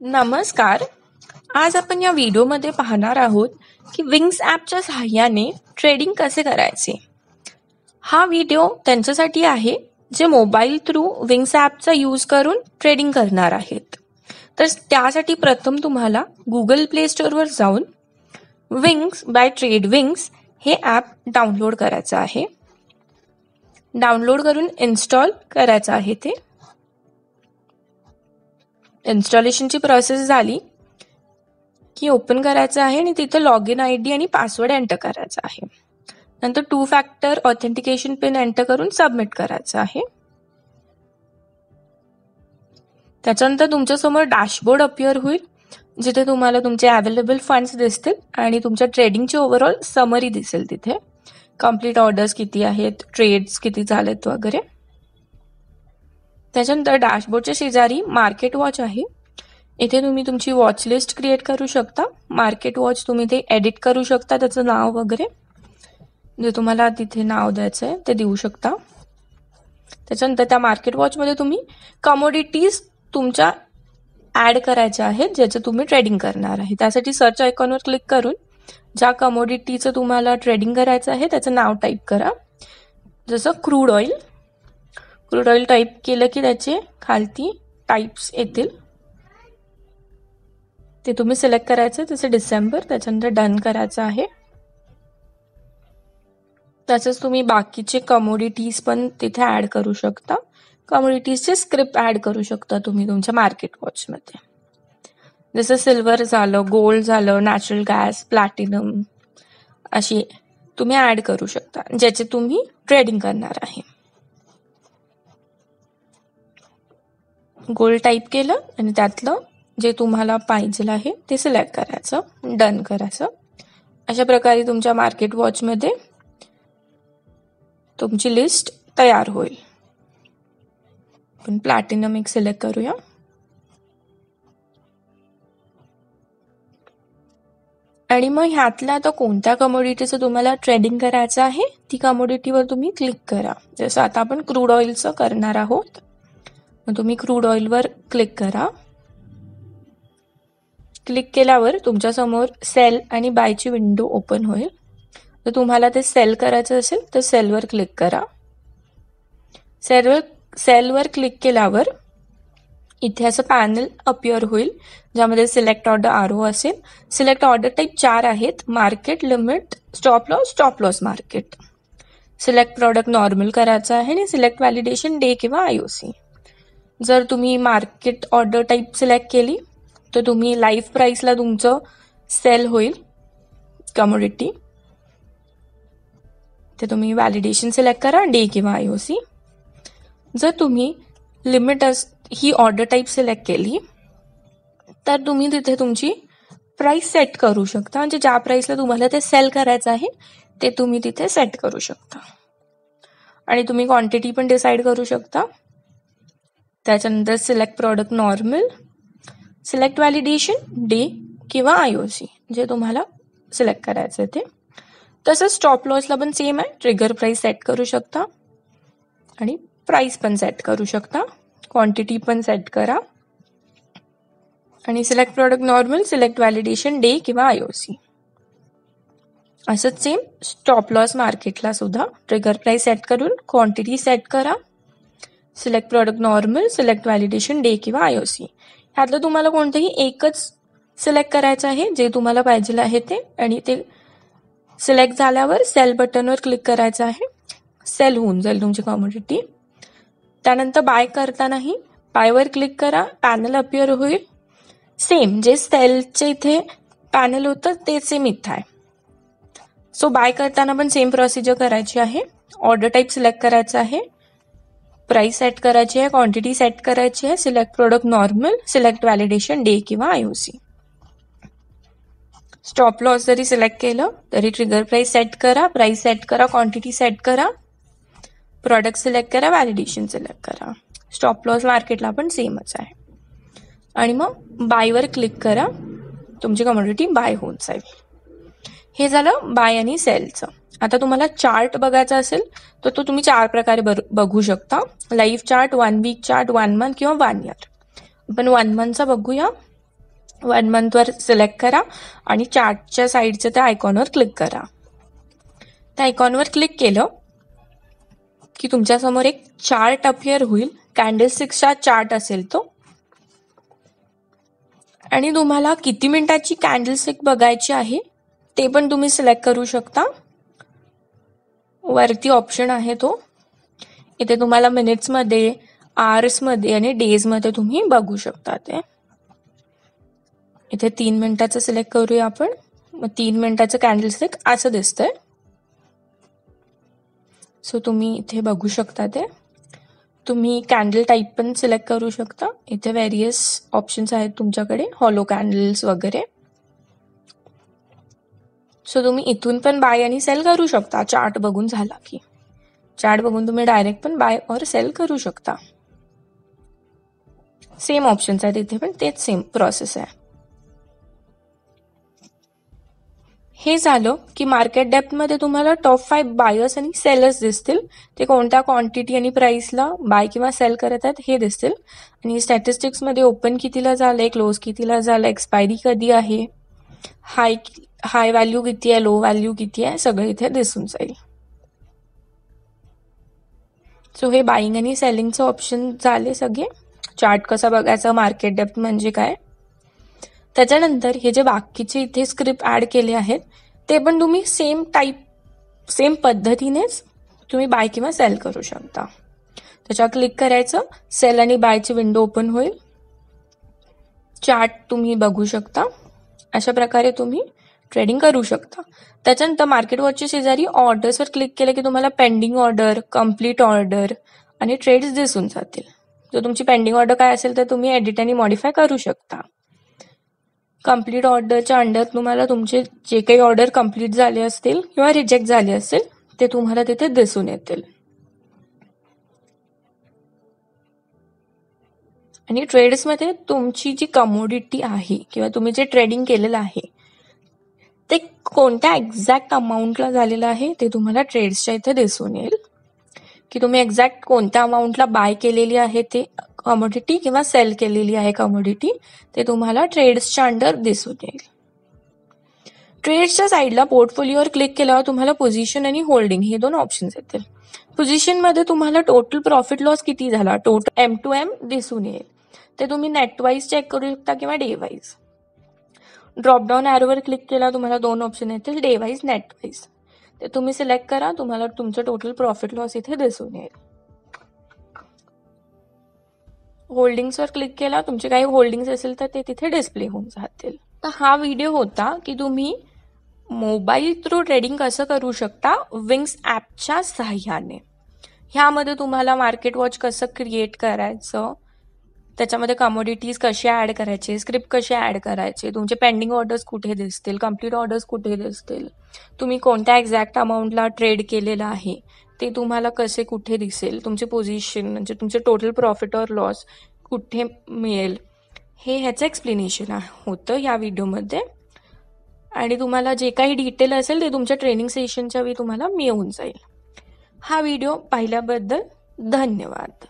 नमस्कार. आज आपण या व्हिडिओमध्ये पाहणार आहोत की विंग्स ॲपच्या सहाय्याने ट्रेडिंग कसे करायचे. हा व्हिडिओ त्यांच्यासाठी आहे जे मोबाईल थ्रू विंग्स ॲपचा यूज करून ट्रेडिंग करणार आहेत. तर त्यासाठी प्रथम तुम्हाला गुगल प्ले स्टोअरवर जाऊन विंग्स बाय ट्रेड विंग्स हे ॲप डाउनलोड करायचं आहे. डाउनलोड करून इन्स्टॉल करायचं आहे ते. इन्स्टॉलेशनची प्रोसेस झाली की ओपन करायचं आहे आणि तिथं लॉग इन आय डी आणि पासवर्ड एंटर करायचा आहे. नंतर two factor authentication PIN enter करून सबमिट करायचं आहे. त्याच्यानंतर तुमच्यासमोर डॅशबोर्ड अपिअर होईल जिथे तुम्हाला तुमचे अवेलेबल फंड्स दिसतील आणि तुमच्या ट्रेडिंगची ओव्हरऑल समरी दिसेल तिथे. कंप्लीट ऑर्डर्स किती आहेत ट्रेड्स किती झालेत वगैरे. त्याच्यानंतर डॅशबोर्डच्या शेजारी मार्केट वॉच आहे. इथे तुम्ही तुमची वॉच लिस्ट क्रिएट करू शकता. मार्केट वॉच तुम्ही ते एडिट करू शकता त्याचं नाव वगैरे. जे तुम्हाला तिथे नाव द्यायचं आहे ते देऊ शकता. त्याच्यानंतर त्या मार्केट वॉचमध्ये तुम्ही कमोडिटीज तुमच्या ॲड करायच्या आहेत ज्याचं तुम्ही ट्रेडिंग करणार आहे. त्यासाठी सर्च आयकॉनवर क्लिक करून ज्या कमोडिटीचं तुम्हाला ट्रेडिंग करायचं आहे त्याचं नाव टाईप करा. जसं crude oil crude oil type केलं की त्याचे खालती टाईप्स येतील. ते तुम्ही सिलेक्ट करायचं त्याचं डिसेंबर त्याच्यानंतर डन करायचं आहे. तसंच तुम्ही बाकीचे कमोडिटीज पण तिथे ॲड करू शकता. कमोडिटीजचे स्क्रिप्ट ॲड करू शकता तुम्ही तुमच्या मार्केट वॉचमध्ये जसं सिल्वर झालं गोल्ड झालं नॅचरल गॅस प्लॅटिनम अशी तुम्ही ॲड करू शकता ज्याचे तुम्ही ट्रेडिंग करणार आहे. गोल टाईप केलं आणि त्यातलं जे तुम्हाला पाहिजे आहे ते सिलेक्ट करायचं डन करायचं. अशा प्रकारे तुमच्या मार्केट वॉचमध्ये तुमची लिस्ट तयार होईल. आपण प्लॅटिनम एक सिलेक्ट करूया. आणि मग ह्यातल्या आता कोणत्या कमोडिटीचं तुम्हाला ट्रेडिंग करायचं आहे ती कमोडिटीवर तुम्ही क्लिक करा. जसं आता आपण क्रूड ऑइलचं करणार आहोत. मग तुम्ही क्रूड ऑइलवर क्लिक करा. क्लिक केल्यावर तुमच्यासमोर सेल आणि बायची विंडो ओपन होईल. तर तुम्हाला ते सेल करायचं असेल तर सेलवर क्लिक करा. सेलवर सेलवर क्लिक केल्यावर इथे असं पॅनल अपिअर होईल ज्यामध्ये सिलेक्ट ऑर्डर आर ओ असेल. सिलेक्ट ऑर्डर टाईप चार आहेत market limit stop loss stop loss market select product normal करायचं आहे आणि सिलेक्ट व्हॅलिडेशन डे किंवा आय ओ सी जर तुम्ही मार्केट ऑर्डर टाईप सिलेक्ट केली तर तुम्ही लाईफ प्राईसला तुमचं सेल होईल कमोडिटी ते तुम्ही व्हॅलिडेशन सिलेक्ट करा डे किंवा आय ओ सी जर तुम्ही लिमिट अस ही ऑर्डर टाईप सिलेक्ट केली तर तुम्ही तिथे तुमची प्राईस सेट करू शकता. म्हणजे ज्या प्राईसला तुम्हाला ते सेल करायचं आहे ते तुम्ही तिथे सेट करू शकता. आणि तुम्ही क्वांटिटी पण डिसाईड करू शकता. त्याच्यानंतर select product normal select validation day किंवा आय ओ सी जे तुम्हाला सिलेक्ट करायचं आहे ते. तसंच स्टॉप लॉसला पण सेम आहे. ट्रिगर प्राईस सेट करू शकता. आणि प्राईस पण सेट करू शकता. क्वांटिटी पण सेट करा. आणि select product normal select validation day किंवा आय ओ सी असंच सेम स्टॉप लॉस मार्केटला सुद्धा ट्रिगर प्राईस सेट करून क्वांटिटी सेट करा. Select product normal select validation day किंवा आय ओ सी ह्यातलं तुम्हाला कोणतंही एकच सिलेक्ट करायचं आहे जे तुम्हाला पाहिजे आहे ते. आणि ते सिलेक्ट झाल्यावर सेल बटनवर क्लिक करायचं आहे. सेल होऊन जाईल तुमची कॉमोडिटी त्यानंतर बाय करतानाही बायवर क्लिक करा पॅनल अपिअर होईल. सेम जे सेलचे इथे पॅनल होतं ते सेम इथं आहे. सो बाय करताना पण सेम प्रोसिजर करायची आहे. ऑर्डर टाईप सिलेक्ट करायचं आहे. प्राइस सेट करायची आहे क्वांटिटी सेट करायची आहे select product normal select validation day किंवा I O C stop loss जरी सिलेक्ट केलं तरी ट्रिगर प्राइस सेट करा प्राइस सेट करा क्वांटिटी सेट करा. प्रॉडक्ट सिलेक्ट करा व्हॅलिडेशन सिलेक्ट करा. स्टॉप लॉस मार्केटला पण सेमच आहे. आणि मग बायवर क्लिक करा. तुमची कमोडिटी बाय होऊन जाईल. हे झालं बाय आणि सेलचं आता तुम्हाला चार्ट बघायचा असेल तर तो तुम्ही चार प्रकारे बघू शकता. Live chart one week chart one month किंवा वन इयर आपण वन मंथचा बघूया. वन मंथवर सिलेक्ट करा आणि चार्टच्या साईडचं त्या आयकॉनवर क्लिक करा. त्या आयकॉनवर क्लिक केलं की तुमच्यासमोर एक चार्ट अपियर होईल. कॅन्डलस्टिक्सचा चार्ट असेल तो. आणि तुम्हाला किती मिनिटाची कॅन्डलस्टिक बघायची आहे? ते पण तुम्ही सिलेक्ट करू शकता. वरती ऑप्शन आहे तो. इथे तुम्हाला मिनिट्समध्ये आर्समध्ये आणि डेजमध्ये तुम्ही बघू शकता ते. इथे तीन मिनिटाचं सिलेक्ट करूया आपण. मग तीन मिनिटाचं कॅन्डलस्टिक असं दिसतंय. सो तुम्ही इथे बघू शकता ते. तुम्ही कॅन्डल टाईप पण सिलेक्ट करू शकता. इथे व्हेरियस ऑप्शन्स आहेत तुमच्याकडे. हॉलो कॅन्डल्स वगैरे. सो तुम्ही इथून पण बाय आणि सेल करू शकता. चार्ट बघून झाला की. चार्ट बघून तुम्ही डायरेक्ट पण बाय और सेल करू शकता. सेम ऑप्शन्स आहेत इथे पण. तेच सेम प्रोसेस आहे. हे झालं की मार्केट डेप्थमध्ये तुम्हाला टॉप फाईव्ह बायर्स आणि सेलर्स दिसतील. ते कोणत्या क्वांटिटी आणि प्राइसला बाय किंवा सेल करत आहेत हे दिसतील. आणि स्टॅटिस्टिक्समध्ये ओपन कितीला झालंय क्लोज कितीला झालं एक्सपायरी कधी आहे? हाय हाय व्हॅल्यू किती आहे लो व्हॅल्यू किती आहे सगळं इथे दिसून जाईल. सो हे बाईंग आणि सेलिंगचं ऑप्शन झाले सगळे. चार्ट कसा बघायचा मार्केट डेप्थ म्हणजे काय? त्याच्यानंतर हे जे बाकीचे इथे स्क्रिप्ट ऍड केले आहेत ते पण तुम्ही सेम टाईप सेम पद्धतीनेच तुम्ही बाय किंवा सेल करू शकता. त्याच्यावर क्लिक करायचं सेल आणि बायची विंडो ओपन होईल. चार्ट तुम्ही बघू शकता. अशा प्रकारे तुम्ही ट्रेडिंग करू शकता. त्याच्यानंतर मार्केट वॉचच्या शेजारी ऑर्डर्सवर क्लिक केलं की तुम्हाला पेंडिंग ऑर्डर कंप्लीट ऑर्डर आणि ट्रेड्स दिसून जातील. जर तुमची पेंडिंग ऑर्डर काय असेल तर तुम्ही एडिट आणि मॉडिफाय करू शकता. कंप्लीट ऑर्डरच्या अंडर तुम्हाला तुमचे जे काही ऑर्डर कंप्लीट झाले असतील किंवा रिजेक्ट झाले असेल ते तुम्हाला तिथे दिसून येतील. आणि ट्रेड्समध्ये तुमची जी कमोडिटी आहे किंवा तुम्ही जे ट्रेडिंग केलेलं आहे ते कोणत्या एक्झॅक्ट अमाऊंटला झालेलं आहे ते तुम्हाला ट्रेड्सच्या इथे दिसून येईल. की तुम्ही एक्झॅक्ट कोणत्या अमाऊंटला बाय केलेली आहे ते कमोडिटी किंवा सेल केलेली आहे कमोडिटी ते तुम्हाला ट्रेड्सच्या अंडर दिसून येईल. ट्रेड्सच्या साईडला पोर्टफोलिओवर क्लिक केल्यावर तुम्हाला पोझिशन आणि होल्डिंग हे दोन ऑप्शन्स येतील. पोझिशनमध्ये तुम्हाला टोटल प्रॉफिट लॉस किती झाला? टोटल एम टू एम दिसून येईल. ते तुम्ही नेटवाईज चेक करू शकता किंवा डेवाईज ड्रॉपडाऊन ॲरोवर क्लिक केला तुम्हाला दोन ऑप्शन येतील डेवाईज नेटवाईज ते तुम्ही सिलेक्ट करा तुम्हाला तुमचं टोटल प्रॉफिट लॉस इथे दिसून येईल. होल्डिंग्सवर क्लिक केला तुमचे काही होल्डिंग्स असेल तर ते तिथे डिस्प्ले होऊन जातील. तर हा व्हिडिओ होता की तुम्ही मोबाईल थ्रू ट्रेडिंग कसं करू शकता? विंग्स ॲपच्या सहाय्याने. ह्यामध्ये तुम्हाला मार्केट वॉच कसं क्रिएट करायचं? त्याच्यामध्ये कमोडिटीज कसे ॲड करायचे स्क्रिप्ट कसे ॲड करायचे तुमचे पेंडिंग ऑर्डर्स कुठे दिसतील कंप्लीट ऑर्डर्स कुठे दिसतील तुम्ही कोणत्या एक्झॅक्ट अमाऊंटला ट्रेड केलेलं आहे ते तुम्हाला कसे कुठे दिसेल तुमचे पोझिशन म्हणजे तुमचे टोटल प्रॉफिट ऑर लॉस कुठे मिळेल हे ह्याचं एक्सप्लेनेशन होतं या व्हिडिओमध्ये आणि तुम्हाला जे काही डिटेल असेल ते तुमच्या ट्रेनिंग सेशनच्या वेळी तुम्हाला मिळून जाईल. हा व्हिडिओ पाहिल्याबद्दल धन्यवाद.